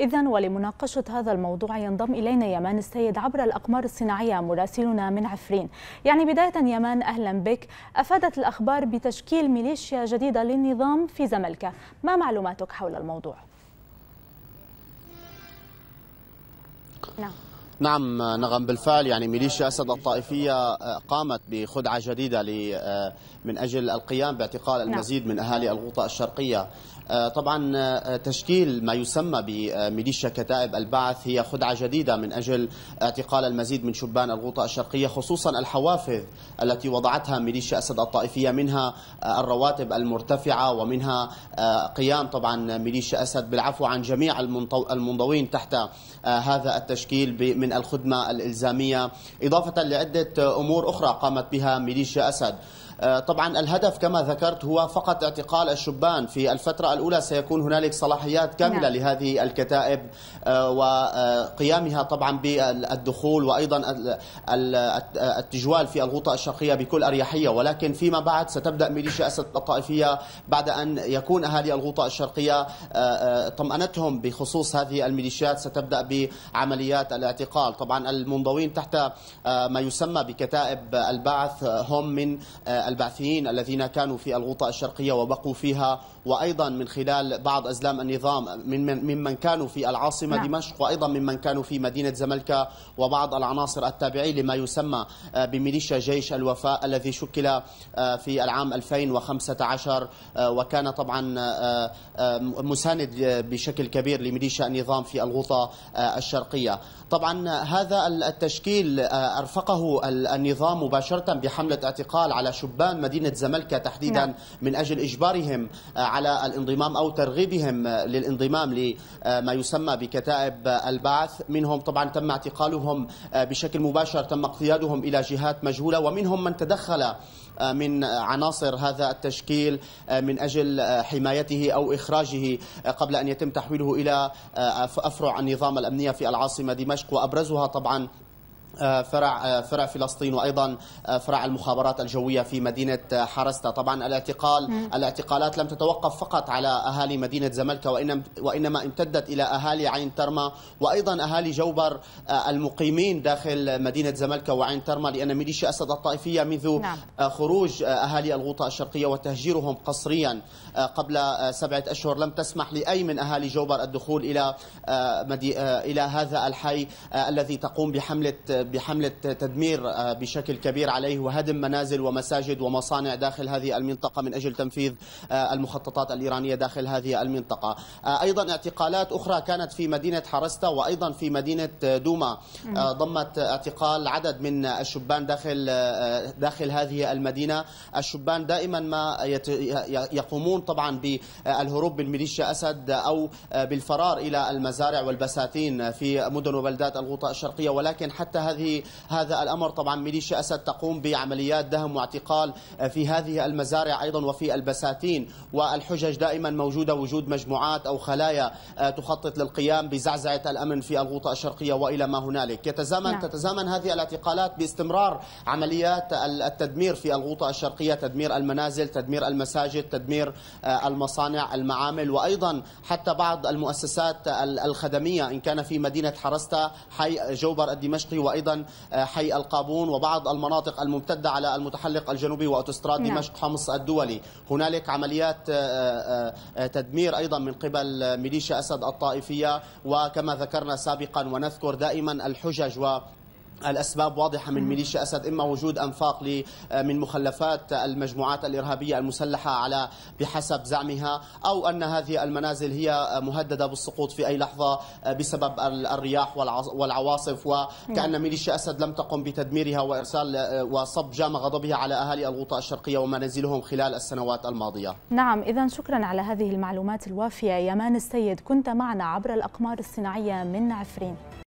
إذا ولمناقشة هذا الموضوع ينضم إلينا يمان السيد عبر الأقمار الصناعية مراسلنا من عفرين. يعني بداية يمان أهلا بك. أفادت الأخبار بتشكيل ميليشيا جديدة للنظام في زملكة ما معلوماتك حول الموضوع؟ نعم. نعم نغم بالفعل. يعني ميليشيا أسد الطائفية قامت بخدعة جديدة من أجل القيام باعتقال المزيد من أهالي الغوطة الشرقية. طبعا تشكيل ما يسمى بميليشيا كتائب البعث هي خدعة جديدة من أجل اعتقال المزيد من شبان الغوطة الشرقية خصوصا الحوافز التي وضعتها ميليشيا أسد الطائفية منها الرواتب المرتفعة ومنها قيام طبعا ميليشيا أسد. بالعفو عن جميع المنضوين تحت هذا التشكيل من الخدمة الإلزامية إضافة لعدة أمور أخرى قامت بها ميليشيا أسد. طبعا الهدف كما ذكرت هو فقط اعتقال الشبان في الفترة الأولى سيكون هنالك صلاحيات كاملة نعم. لهذه الكتائب وقيامها طبعا بالدخول وأيضا التجوال في الغوطة الشرقية بكل أريحية. ولكن فيما بعد ستبدأ ميليشيا أسد الطائفية بعد أن يكون أهالي الغوطة الشرقية طمأنتهم بخصوص هذه الميليشيات. ستبدأ بعمليات الاعتقال طبعا المنضوين تحت ما يسمى بكتائب البعث هم من البعثيين الذين كانوا في الغوطة الشرقية وبقوا فيها وأيضا من خلال بعض أزلام النظام من ممن كانوا في العاصمة نعم. دمشق وأيضا ممن كانوا في مدينة زملكة وبعض العناصر التابعين لما يسمى بميليشيا جيش الوفاء الذي شكل في العام 2015 وكان طبعا مساند بشكل كبير لميليشيا النظام في الغوطة الشرقية طبعا هذا التشكيل أرفقه النظام مباشرة بحملة اعتقال على شبان مدينة زملكة تحديدا نعم. من أجل إجبارهم على الانضمام أو ترغيبهم للانضمام لما يسمى بكتائب البعث. منهم طبعا تم اعتقالهم بشكل مباشر تم اقتيادهم إلى جهات مجهولة. ومنهم من تدخل من عناصر هذا التشكيل من أجل حمايته أو إخراجه قبل أن يتم تحويله إلى أفرع النظام الأمنية في العاصمة دمشق. وأبرزها طبعا. فرع فرع فلسطين وأيضا فرع المخابرات الجوية في مدينة حرستا طبعا الاعتقال. الاعتقالات لم تتوقف فقط على أهالي مدينة زملكه وانما وإنما امتدت إلى أهالي عين ترمى وأيضا أهالي جوبر المقيمين داخل مدينة زملكه وعين ترمى لأن ميليشيا اسد الطائفيه منذ نعم. خروج أهالي الغوطة الشرقية وتهجيرهم قسريا قبل سبعة أشهر لم تسمح لأي من أهالي جوبر الدخول إلى إلى هذا الحي الذي تقوم بحملة بحملة تدمير بشكل كبير عليه وهدم منازل ومساجد ومصانع داخل هذه المنطقة من أجل تنفيذ المخططات الإيرانية داخل هذه المنطقة. أيضا اعتقالات أخرى كانت في مدينة حرستا وأيضا في مدينة دوما. ضمت اعتقال عدد من الشبان داخل داخل هذه المدينة. الشبان دائما ما يقومون طبعا بالهروب بالميليشيا أسد أو بالفرار إلى المزارع والبساتين في مدن وبلدات الغوطة الشرقية. ولكن حتى هذه هذا الأمر. طبعا ميليشيا أسد تقوم بعمليات دهم واعتقال في هذه المزارع أيضا وفي البساتين. والحجج دائما موجودة وجود مجموعات أو خلايا تخطط للقيام بزعزعة الأمن في الغوطة الشرقية وإلى ما هنالك. يتزامن نعم. تتزامن هذه الاعتقالات باستمرار عمليات التدمير في الغوطة الشرقية تدمير المنازل تدمير المساجد تدمير المصانع المعامل وأيضا حتى بعض المؤسسات الخدمية. إن كان في مدينة حرستا حي جوبر الدمشقي وأيضا حي القابون وبعض المناطق الممتدة على المتحلق الجنوبي وأوتوستراد نعم. دمشق حمص الدولي هنالك عمليات تدمير أيضا من قبل ميليشيا أسد الطائفية وكما ذكرنا سابقا ونذكر دائما الحجج و الأسباب واضحة من ميليشيا أسد إما وجود أنفاق من مخلفات المجموعات الإرهابية المسلحة على بحسب زعمها أو أن هذه المنازل هي مهددة بالسقوط في أي لحظة بسبب الرياح والعواصف وكأن ميليشيا أسد لم تقم بتدميرها وإرسال وصب جام غضبها على أهالي الغوطه الشرقية ومنازلهم خلال السنوات الماضية. نعم اذا شكرا على هذه المعلومات الوافية يمان السيد كنت معنا عبر الأقمار الصناعية من عفرين.